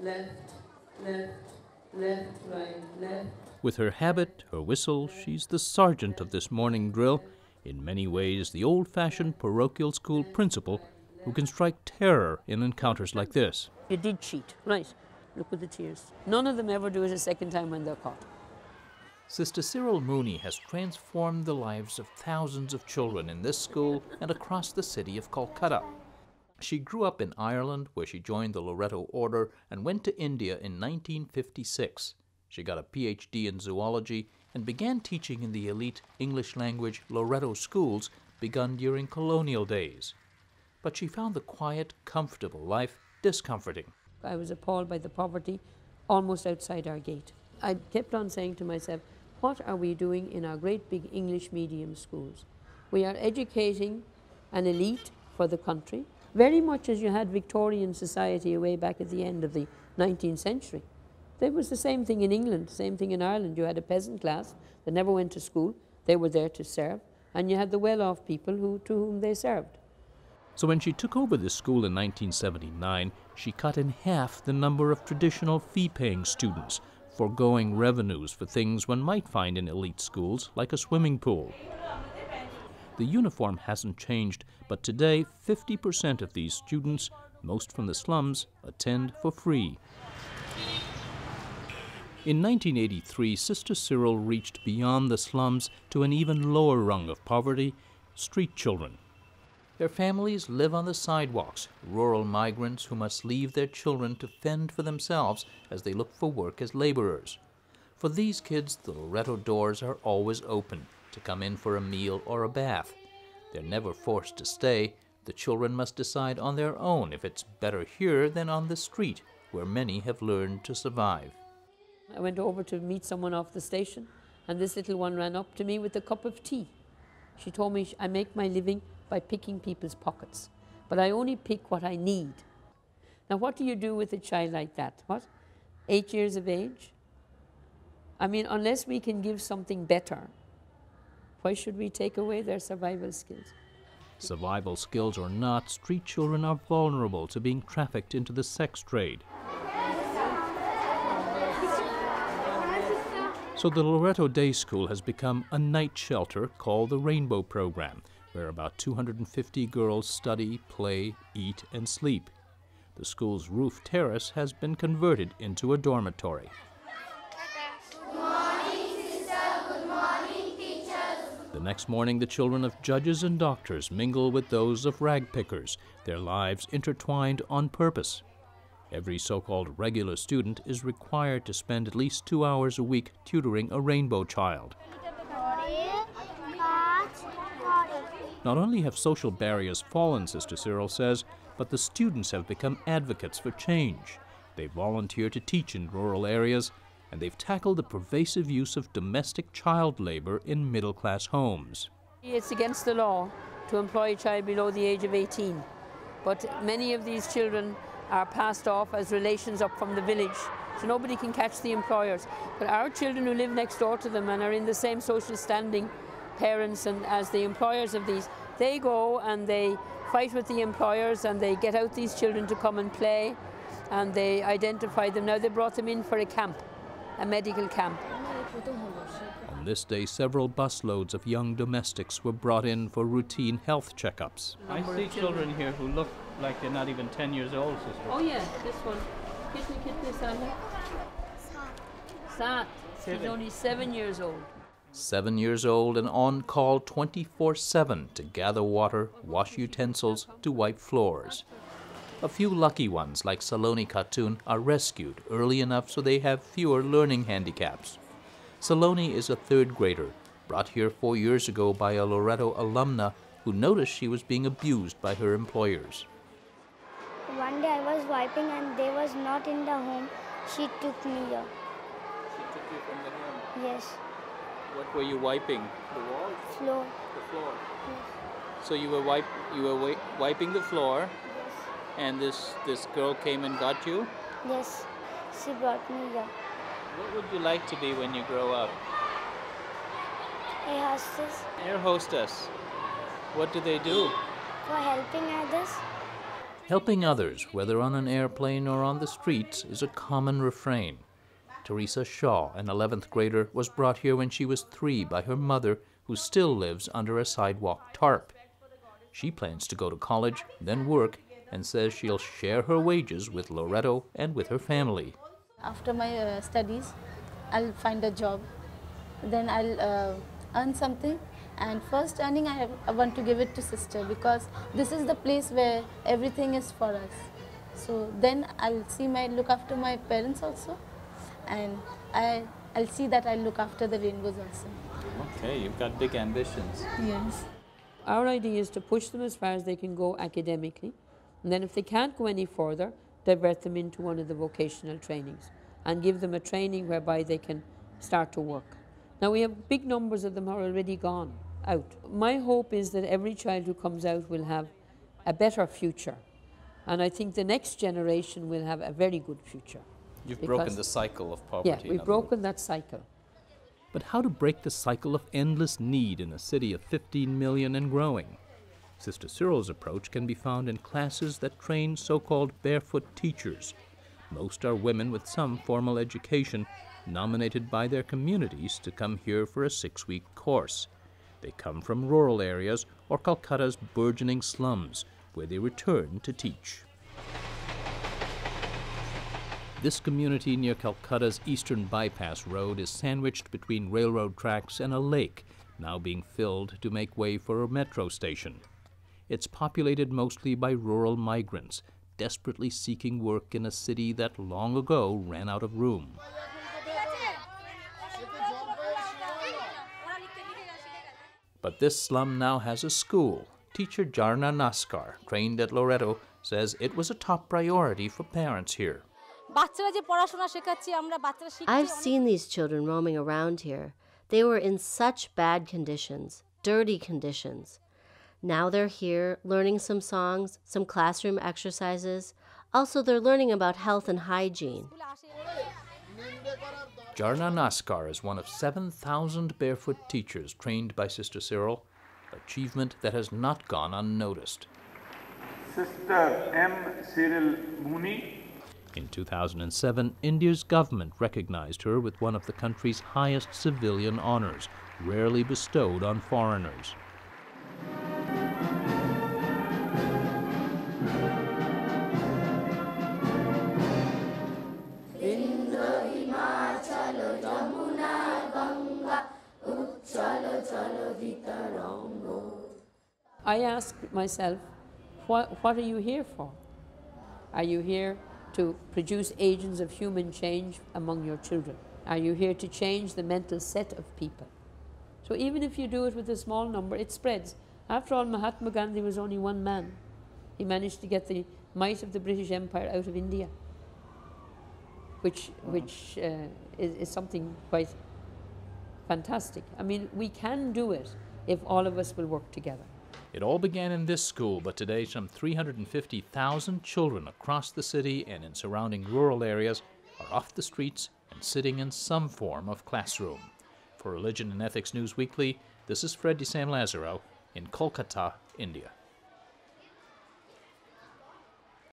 left, left, left, right, left. With her habit, her whistle, she's the sergeant of this morning drill. In many ways, the old fashioned parochial school principal who can strike terror in encounters like this. You did cheat, right? Look at the tears. None of them ever do it a second time when they're caught. Sister Cyril Mooney has transformed the lives of thousands of children in this school and across the city of Kolkata. She grew up in Ireland, where she joined the Loreto Order and went to India in 1956. She got a PhD in zoology and began teaching in the elite English language Loreto schools begun during colonial days. But she found the quiet, comfortable life discomforting. I was appalled by the poverty almost outside our gate. I kept on saying to myself, what are we doing in our great big English medium schools? We are educating an elite for the country, very much as you had Victorian society way back at the end of the 19th century. There was the same thing in England, same thing in Ireland. You had a peasant class that never went to school, they were there to serve, and you had the well off people who, to whom they served. So when she took over the school in 1979, she cut in half the number of traditional fee paying students, foregoing revenues for things one might find in elite schools, like a swimming pool. The uniform hasn't changed, but today 50% of these students, most from the slums, attend for free. In 1983, Sister Cyril reached beyond the slums to an even lower rung of poverty street children. Their families live on the sidewalks, rural migrants who must leave their children to fend for themselves as they look for work as laborers. For these kids, the Loreto doors are always open to come in for a meal or a bath. They're never forced to stay. The children must decide on their own if it's better here than on the street, where many have learned to survive. I went over to meet someone off the station, and this little one ran up to me with a cup of tea. She told me I make my living by picking people's pockets, but I only pick what I need. Now, what do you do with a child like that? What? Eight years of age? I mean, unless we can give something better, why should we take away their survival skills? Survival skills or not, street children are vulnerable to being trafficked into the sex trade. So the Loreto Day School has become a night shelter called the Rainbow Program, where about 250 girls study, play, eat, and sleep. The school's roof terrace has been converted into a dormitory. Next morning, the children of judges and doctors mingle with those of rag pickers, their lives intertwined on purpose. Every so called regular student is required to spend at least two hours a week tutoring a rainbow child. Not only have social barriers fallen, Sister Cyril says, but the students have become advocates for change. They volunteer to teach in rural areas, and they've tackled the pervasive use of domestic child labor in middle class homes. It's against the law to employ a child below the age of 18, but many of these children are passed off as relations up from the village, so nobody can catch the employers. But our children who live next door to them and are in the same social standing, parents and as the employers of these, they go and they fight with the employers and they get out these children to come and play and they identify them. Now they brought them in for a camp, a medical camp. On this day, several busloads of young domestics were brought in for routine health checkups. I see children here who look like they're not even 10 years old, sister. Oh yeah, this one. Kitni kitni sana? Sat. She's only seven years old. Seven years old and on call 24 7 to gather water, wash utensils, to wipe floors. A few lucky ones, like Saloni Khatun, are rescued early enough so they have fewer learning handicaps. Saloni is a third grader, brought here four years ago by a Loreto alumna who noticed she was being abused by her employers. One day I was wiping and they was not in the home. She took me here. She took you from the home. Yes, What were you wiping? The wall? floor. The floor. So you were wipe you were wi- wiping the floor and this this girl came and got you? Yes, she brought me here. What would you like to be when you grow up? I hostess. this Air hostess. What do they do? for helping others. Helping others, whether on an airplane or on the streets, is a common refrain. Teresa Shaw, an 11th grader, was brought here when she was three by her mother, who still lives under a sidewalk tarp. She plans to go to college, then work, and says she'll share her wages with Loreto and with her family. After my uh, studies, I'll find a job. Then I'll uh, earn something. And first earning, I, have, I want to give it to sister because this is the place where everything is for us. So then I'll see my look after my parents also, and I I'll see that I look after the rainbows also. Okay, you've got big ambitions. Yes. Our idea is to push them as far as they can go academically, and then if they can't go any further, divert them into one of the vocational trainings and give them a training whereby they can start to work. Now we have big numbers of them are already gone out. My hope is that every child who comes out will have a better future. And I think the next generation will have a very good future. You've Because- broken the cycle of poverty. Yeah, we've broken that cycle. But how to break the cycle of endless need in a city of 15 million and growing? Sister Cyril's approach can be found in classes that train so called barefoot teachers. Most are women with some formal education, nominated by their communities to come here for a six week course. They come from rural areas or Calcutta's burgeoning slums, where they return to teach. This community near Calcutta's Eastern Bypass Road is sandwiched between railroad tracks and a lake, now being filled to make way for a metro station. It's populated mostly by rural migrants, desperately seeking work in a city that long ago ran out of room. But this slum now has a school. Teacher Jarna Naskar, trained at Loreto, says it was a top priority for parents here. I've seen these children roaming around here. They were in such bad conditions, dirty conditions. Now they're here, learning some songs, some classroom exercises. Also, they're learning about health and hygiene. Jarna Naskar is one of 7,000 barefoot teachers trained by Sister Cyril, achievement that has not gone unnoticed. Sister M. Cyril Mooney. In 2007, India's government recognized her with one of the country's highest civilian honors, rarely bestowed on foreigners. I ask myself, what, what are you here for? Are you here to produce agents of human change among your children? Are you here to change the mental set of people? So even if you do it with a small number, it spreads. After all, Mahatma Gandhi was only one man. He managed to get the might of the British Empire out of India, which, which uh, is, is something quite fantastic. I mean, we can do it if all of us will work together. It all began in this school, but today some 350,000 children across the city and in surrounding rural areas are off the streets and sitting in some form of classroom. For Religion and Ethics News Weekly, this is Fred de Sam Lazaro in Kolkata, India.